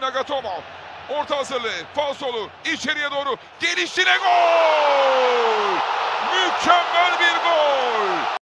Nagatomo. Orta hazırlığı. Falsolu. içeriye doğru. Gelişine gol!